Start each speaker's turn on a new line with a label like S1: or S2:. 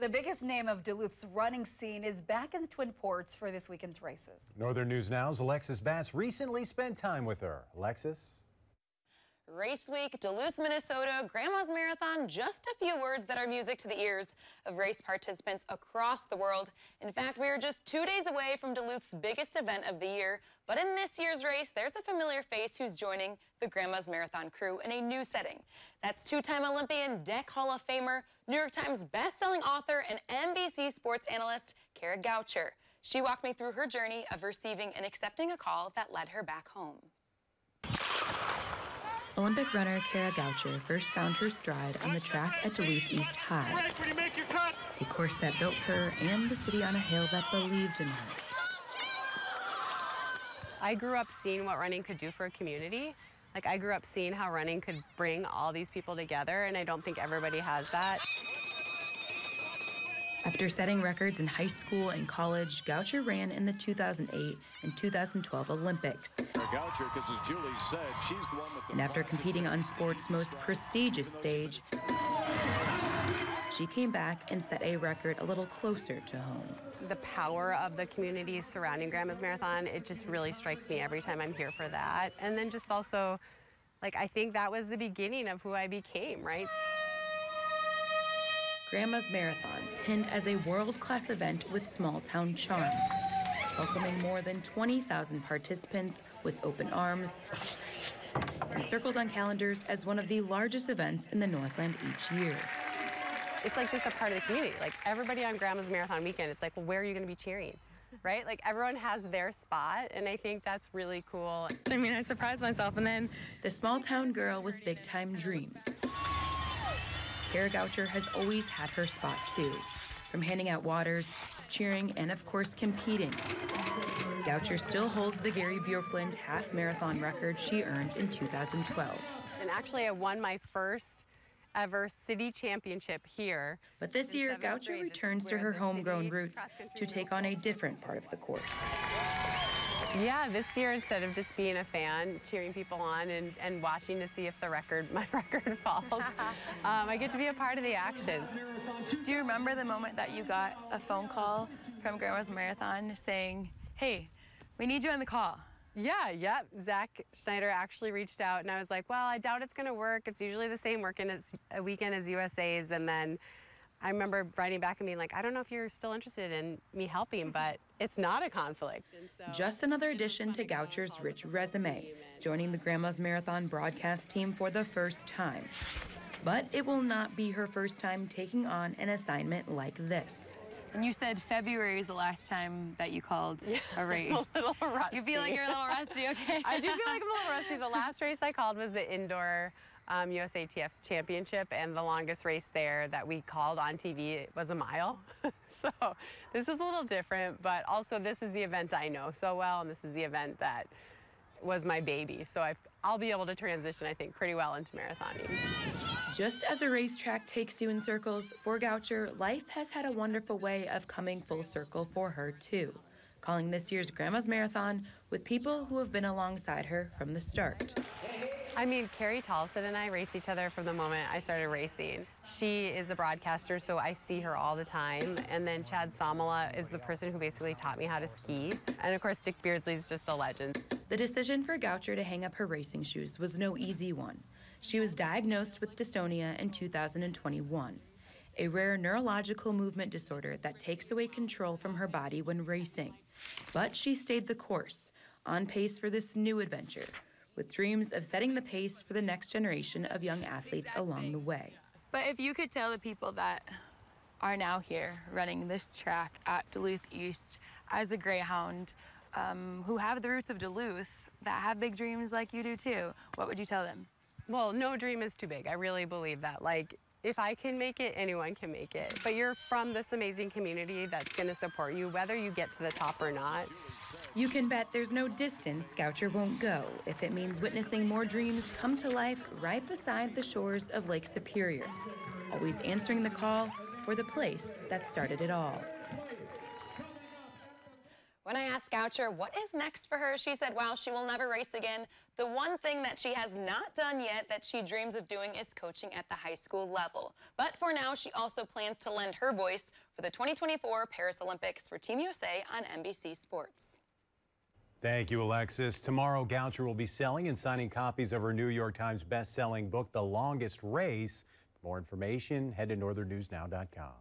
S1: The biggest name of Duluth's running scene is back in the Twin Ports for this weekend's races.
S2: Northern News Now's Alexis Bass recently spent time with her. Alexis?
S3: Race Week, Duluth, Minnesota, Grandma's Marathon, just a few words that are music to the ears of race participants across the world. In fact, we are just two days away from Duluth's biggest event of the year. But in this year's race, there's a familiar face who's joining the Grandma's Marathon crew in a new setting. That's two-time Olympian, Deck Hall of Famer, New York Times best-selling author, and NBC sports analyst, Kara Goucher. She walked me through her journey of receiving and accepting a call that led her back home.
S4: Olympic runner Kara Goucher first found her stride on the track at Duluth East High, a course that built her and the city on a hill that believed in her.
S5: I grew up seeing what running could do for a community. Like I grew up seeing how running could bring all these people together, and I don't think everybody has that.
S4: After setting records in high school and college, Goucher ran in the 2008 and 2012 Olympics.
S6: Goucher, as Julie said, she's the one with the
S4: and after competing on sport's most prestigious stage, she came back and set a record a little closer to home.
S5: The power of the community surrounding Grandma's Marathon, it just really strikes me every time I'm here for that. And then just also, like, I think that was the beginning of who I became, right?
S4: Grandma's Marathon, pinned as a world-class event with small-town charm, welcoming more than 20,000 participants with open arms, and circled on calendars as one of the largest events in the Northland each year.
S5: It's like just a part of the community. Like everybody on Grandma's Marathon weekend, it's like, well, where are you going to be cheering? Right? Like everyone has their spot, and I think that's really cool.
S7: I mean, I surprised myself, and then
S4: the small town girl with big time dreams Kara Goucher has always had her spot too, from handing out waters, cheering, and of course competing. Goucher still holds the Garry Bjorklund half marathon record she earned in 2012.
S5: And actually, I won my first ever city championship here.
S4: But this year, Goucher returns to her homegrown roots to take on a different part of the course.
S5: Yeah, this year instead of just being a fan, cheering people on and, and watching to see if the record, my record falls, um, I get to be a part of the action.
S8: Do you remember the moment that you got a phone call from Grandma's Marathon saying, hey, we need you on the call?
S5: Yeah, yep. Zach Schneider actually reached out and I was like, well, I doubt it's going to work. It's usually the same working as a weekend as USA's. And then I remember writing back and being like, I don't know if you're still interested in me helping, mm-hmm. but it's not a conflict.
S4: So Just another addition to Goucher's rich resume, joining the uh, Grandma's Marathon broadcast team for the first time. But it will not be her first time taking on an assignment like this.
S8: And you said February is the last time that you called
S5: yeah,
S8: a race.
S5: a little rusty.
S8: You feel like you're a little rusty, okay?
S5: I do feel like I'm a little rusty. The last race I called was the indoor um, USATF championship, and the longest race there that we called on TV was a mile. so this is a little different, but also this is the event I know so well, and this is the event that was my baby. So i will be able to transition, I think, pretty well into marathoning.
S4: Just as a racetrack takes you in circles, for Goucher, life has had a wonderful way of coming full circle for her, too. Calling this year's Grandma's Marathon with people who have been alongside her from the start.
S5: I mean, Carrie Tollefson and I raced each other from the moment I started racing. She is a broadcaster, so I see her all the time. And then Chad Somala is the person who basically taught me how to ski. And of course, Dick Beardsley is just a legend.
S4: The decision for Goucher to hang up her racing shoes was no easy one. She was diagnosed with dystonia in 2021, a rare neurological movement disorder that takes away control from her body when racing. But she stayed the course, on pace for this new adventure with dreams of setting the pace for the next generation of young athletes along the way.
S8: But if you could tell the people that are now here running this track at Duluth East as a Greyhound, um, who have the roots of Duluth, that have big dreams like you do too, what would you tell them?
S5: Well, no dream is too big. I really believe that. Like, if I can make it, anyone can make it. But you're from this amazing community that's going to support you, whether you get to the top or not.
S4: You can bet there's no distance Goucher won't go if it means witnessing more dreams come to life right beside the shores of Lake Superior, always answering the call for the place that started it all.
S3: When I asked Goucher what is next for her, she said while she will never race again, the one thing that she has not done yet that she dreams of doing is coaching at the high school level. But for now, she also plans to lend her voice for the 2024 Paris Olympics for Team USA on NBC Sports.
S2: Thank you, Alexis. Tomorrow, Goucher will be selling and signing copies of her New York Times best-selling book, The Longest Race. For more information, head to northernnewsnow.com.